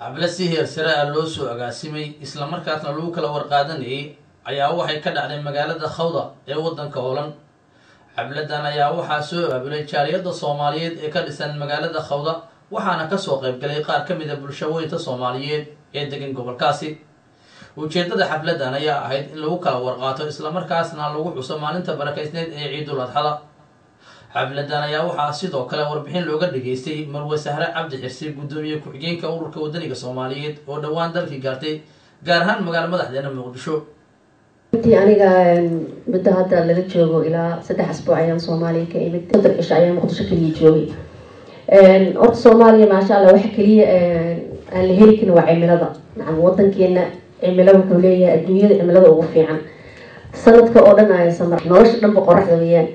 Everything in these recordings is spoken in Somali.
xaflad si heer sare ah loo soo agaasimay islamarkaasna lagu kala warqaadanayay ayaa waxay ka dhacday magaalada khawda ee waddanka holan xafladan ayaa waxaa soo abaabulay jaaliyadda soomaaliyeed ee ka dhisan magaalada khawda waxaana ka soo qaybgalay qaar ka mid a bulshaweynta soomaaliyeed ee degan gobolkaasi. Ujeedada xafladan ayaa ahayd in lagu kala warqaato islamarkaasna lagu xuso maalinta barakaysneed ee ciidul adxada xafladan ayaa waxaa sidoo kale warbixin looga dhageystay marwe sahre cabdi xirsi guddoomiye ku-xigeenka ururka wadaniga soomaaliyeed oo dhowaan dalkii gaartay gaar ahaan magaala madaxdeena muqdisho. Intii aniga muddo hadda laga joogo ilaa saddex asbuuc ayaan soomaaliya ka imid. Soddon cisho ayaan muqdisho keliya joogay. Horta soomaaliya maasha allah waxa keliya aan la heli karin waa cimilada. Nacam wadankeena cimilo wuxuu leeyahay adduunyada cimilada ugu fiican. Sanadka oo dhan ay samar nolosha dhanba qoraxda weeyaan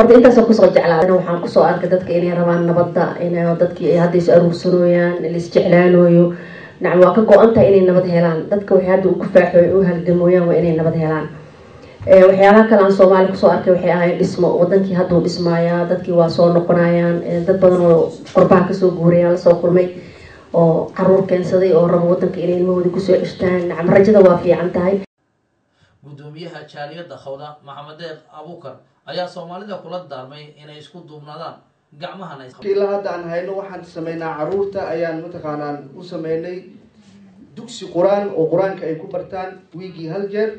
horta intaasoo ku soo jeclaadana waxaan ku soo arkay dadka inay rabaan nabadda inay dadkii hadda is aruursanooyaan laisjeclaanooyo nacam waa ka go-an tahay inay nabad helaan. Dadka waxay hadda u kufaaxo u halgamooyaan waa inay nabad helaan. Waxyaabaha kale aan ku soo arkay waxay ahayn dhismo. Wadankii hadduu dhismaayaa dadkii waa soo noqonayaan. Dad badan oo qurbaha ka soo guurayaan la soo kulmay oo carruur keensaday oo rabo wadanka inay ilmahooda ku soo ceshtaan. Nacam rajada waa fiican tahay guddoomiyaha jaaliyadda khawda maxamed deeq abuukar ayaa soomaalida kula daarmay inay isku duubnaadaan gacmahana ilaa hadda aan hayno waxaan sameynaa carruurta ayaan mataqaanaan u sameynay dugsi qur'aan oo qur'aanka ay ku bartaan wiigii hal jeer.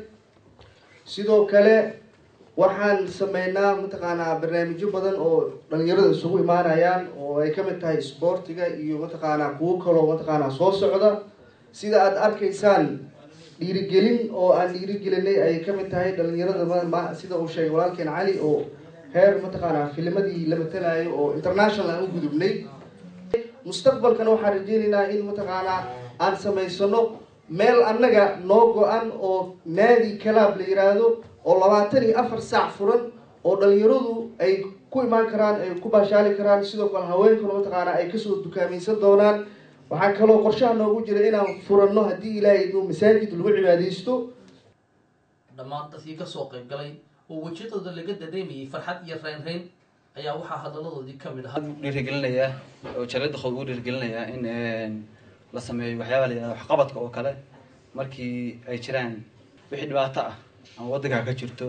Sidoo kale waxaan sameynaa mataqaanaa barnaamijyo badan oo dhalinyarada isugu imaanayaan oo ay ka mid tahay isboortiga iyo mataqaanaa kuwo kaloo mataqaanaa soo socda. Sida aada arkaysaan dhiirigelin oo aan dhiirigelinay ay ka mid tahay dhalinyarada sida uu sheegay walaalkeen cali oo heer mataqaanaa filmadii la matalayo oo international aan u gudubnay. Mustaqbalkana waxaan rajeynaynaa in mataqaanaa aan samaysano meel annaga noo go-an oo naadi kalaab la yiraahdo oo labaatan iyo afar saac furan oo dhalinyaradu ay ku imaan karaan ay ku baashaali karaan. Sidoo kale haweenkuna mataqaanaa ay ka soo dukaamaysan doonaan waxaa kaloo qorshaha noogu jira inaan furanno haddii ilaahay inuu masaajid lagu cibaadaysto. Dhammaan dadkii ka soo qayb galay oo wejiyadooda laga dareemayay farxad iyo reynreyn ayaa waxaa hadaladoodii ka mid ahaa dhiirigelinayaa oo jaaliyadda khawd ugu dhiirigelinayaa in la sameeyo waxyaaba la yihahdo waxqabadka oo kale markii ay jiraan wixii dhibaato ah ama waddankaa ka jirto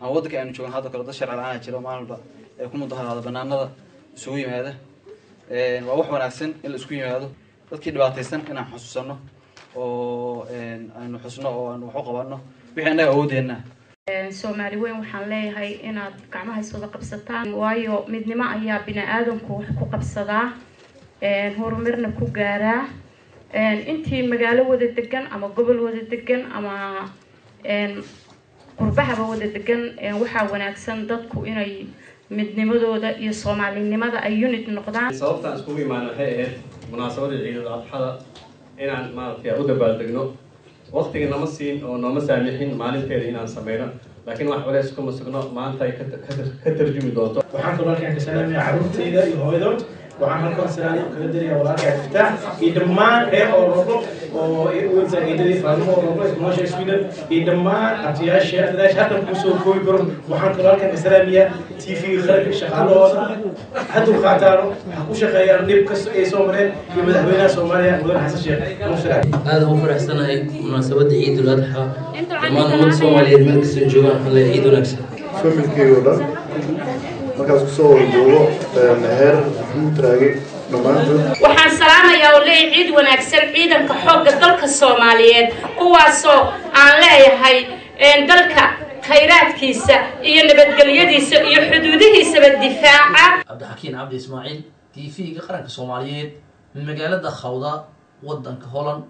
ama waddanka aynu joogan hadda kale dad sharci la'aan jiro maalinba ee ku mudaharaado banaanada isugu yimaada waa wax wanaagsan in la isku yimaado dadkii dhibaataysan inaan xusuusano oo aynu xusno oo aanu wax u qabano wixii annaga awoodeenna. Soomaali weyn waxaan leeyahay inaad gacmaha iswada qabsataan waayo midnimo ayaa bini aadamku wax ku qabsadaa. Horumarna ku gaaraa. Intii magaalo wada degan ama gobol wada degan ama qurbahaba wada degan waxaa wanaagsan dadku inay midnimadooda iyo soomaalinimada ay unit noqdaan. Sababtaan iskugu imaan waxay ahayd munaasabada ciidul adxada inaan maaragtay u dabaaldegno waqtiga nama siin oo nooma saamixin maalinteeda inaan sameyno laakiin wax culeys kuma sugno maanta ay ka tarjumi doonto. Waxaan kaloo halkaan ka salaamaya caruurtayda iyo hooyadood وعملكم سلام. كدري أولاد افتح. إدمان هي أوروبا إيه، أو إيوز إيه، إدري. فلم أوروبا إسمه شيء إدمان أتيا شيء هذا شيء هذا مسوي كوي برم. وحن كلارك إسلام يا تي في خلف شغال أوراق هذا خاطرو هكو شخير نبكس إسومرين إيه، يبدأ بينا سومريا ودون حس شيء مسلم هذا هو فرح سنة هي مناسبة عيد الأضحى. إدمان من سومريا المكس الجوان الله عيد الأضحى familkeyga oo dhan. Markaas ku soo wajoogo heer buutraage dhammaantood waxaan salaamayaa oo ciid wanaagsan ciidanka xoogga dalka soomaaliyeed kuwaasoo aan leeyahay dalka khayraadkiisa iyo nabadgelyadiisa iyo xuduudihiisaba difaaca. Cabdixakiin cabdi ismaaciil t v-ga qaranka soomaaliyeed magaalada khawda wadanka holland